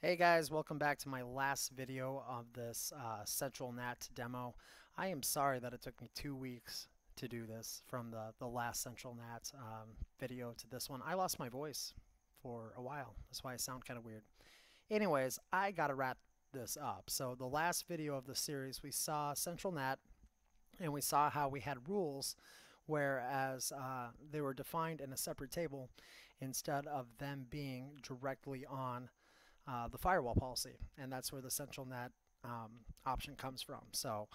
Hey guys, welcome back to my last video of this uh, Central NAT demo. I am sorry that it took me two weeks to do this from the, the last Central NAT um, video to this one. I lost my voice for a while. That's why I sound kind of weird. Anyways, I gotta wrap this up. So the last video of the series, we saw Central NAT and we saw how we had rules whereas uh, they were defined in a separate table instead of them being directly on uh, the firewall policy, and that's where the central NAT um, option comes from. So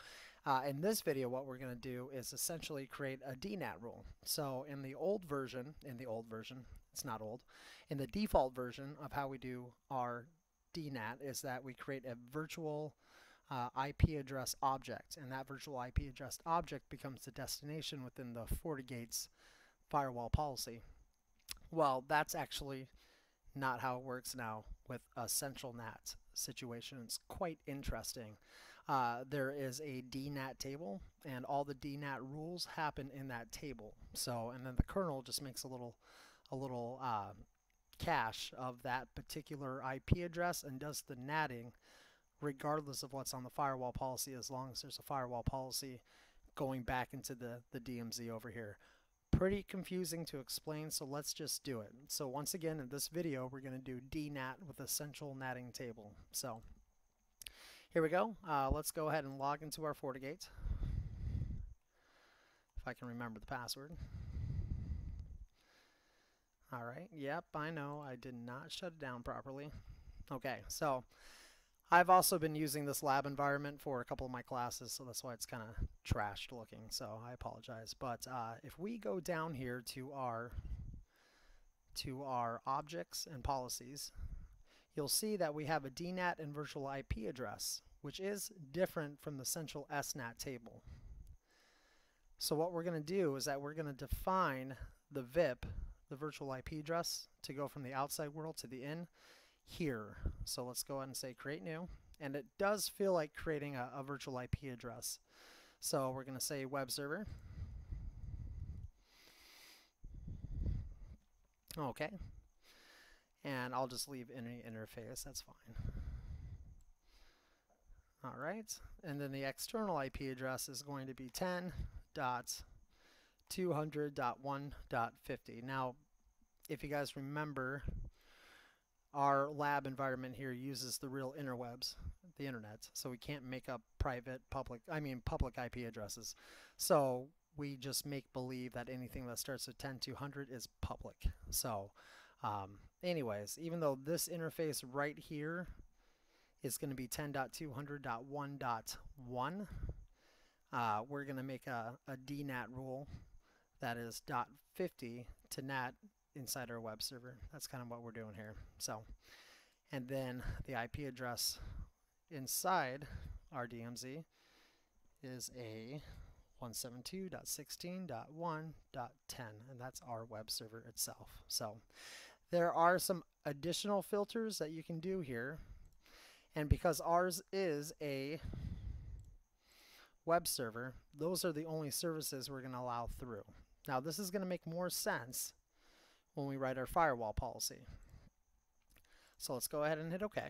uh, in this video, what we're going to do is essentially create a DNAT rule. So in the old version, in the old version, it's not old, in the default version of how we do our DNAT is that we create a virtual uh, IP address object, and that virtual IP address object becomes the destination within the FortiGates firewall policy. Well, that's actually not how it works now with a central NAT situation. It's quite interesting. Uh, there is a DNAT table, and all the DNAT rules happen in that table. So, and then the kernel just makes a little, a little uh, cache of that particular IP address and does the natting regardless of what's on the firewall policy as long as there's a firewall policy going back into the, the DMZ over here pretty confusing to explain, so let's just do it. So once again, in this video, we're going to do DNAT with a central natting table. So here we go. Uh, let's go ahead and log into our FortiGate. If I can remember the password. All right. Yep, I know. I did not shut it down properly. Okay, so I've also been using this lab environment for a couple of my classes, so that's why it's kind of trashed looking, so I apologize. But uh, if we go down here to our, to our objects and policies, you'll see that we have a DNAT and virtual IP address, which is different from the central SNAT table. So what we're going to do is that we're going to define the VIP, the virtual IP address, to go from the outside world to the in, here. So let's go ahead and say create new. And it does feel like creating a, a virtual IP address. So we're going to say web server. Okay. And I'll just leave any interface. That's fine. All right. And then the external IP address is going to be 10.200.1.50. Now, if you guys remember, our lab environment here uses the real interwebs, the internet, so we can't make up private, public, I mean public IP addresses. So we just make believe that anything that starts with 10200 is public. So um, anyways, even though this interface right here is going to be 10.200.1.1, uh, we're going to make a, a DNAT rule that is .50 to NAT inside our web server. That's kind of what we're doing here. So, and then the IP address inside our DMZ is a 172.16.1.10 and that's our web server itself. So there are some additional filters that you can do here and because ours is a web server, those are the only services we're going to allow through. Now this is going to make more sense when we write our firewall policy. So let's go ahead and hit OK.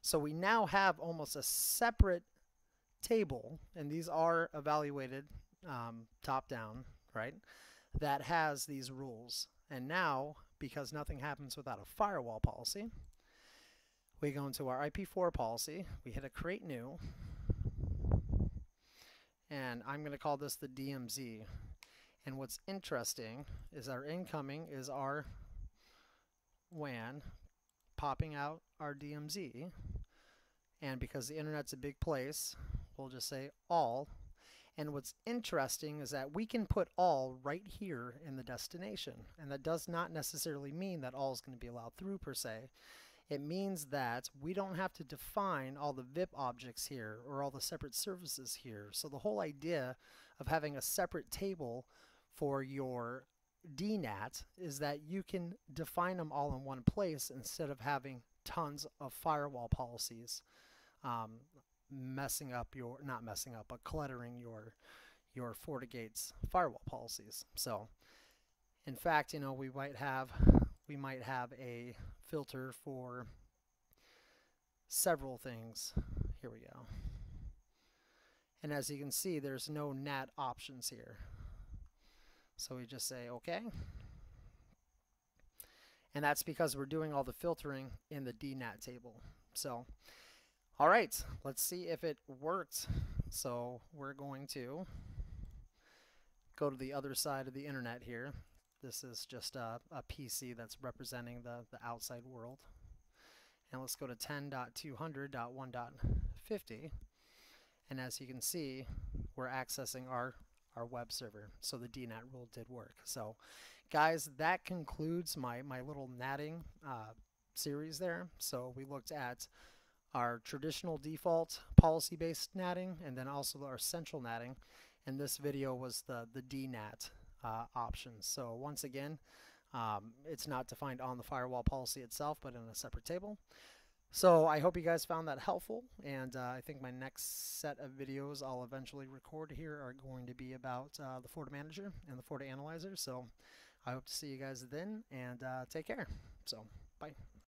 So we now have almost a separate table, and these are evaluated um, top down, right, that has these rules. And now, because nothing happens without a firewall policy, we go into our IP4 policy, we hit a create new, and I'm going to call this the DMZ and what's interesting is our incoming is our WAN popping out our DMZ. And because the internet's a big place, we'll just say all. And what's interesting is that we can put all right here in the destination. And that does not necessarily mean that all is going to be allowed through per se. It means that we don't have to define all the VIP objects here or all the separate services here. So the whole idea of having a separate table for your DNAT is that you can define them all in one place instead of having tons of firewall policies um, messing up your, not messing up, but cluttering your, your FortiGates firewall policies. So in fact, you know, we might have, we might have a filter for several things. Here we go. And as you can see, there's no NAT options here. So we just say OK. And that's because we're doing all the filtering in the DNAT table. So, all right, let's see if it worked. So we're going to go to the other side of the internet here. This is just a, a PC that's representing the, the outside world. And let's go to 10.200.1.50. And as you can see, we're accessing our, our web server. So the DNAT rule did work. So guys, that concludes my, my little natting uh, series there. So we looked at our traditional default policy-based natting and then also our central natting. And this video was the, the DNAT uh, options. So once again, um, it's not defined on the firewall policy itself, but in a separate table. So I hope you guys found that helpful, and uh, I think my next set of videos I'll eventually record here are going to be about uh, the FortiManager and the FortiAnalyzer. So I hope to see you guys then, and uh, take care. So, bye.